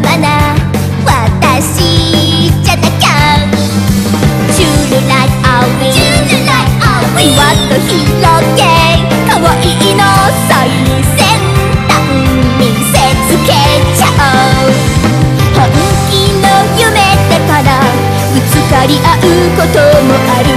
わたまな私じゃなきゃ。チュールライアウンチュールライアウィわっと広げかわいいの最先端。見せつけちゃおう本気の夢だからぶつかり合うこともある。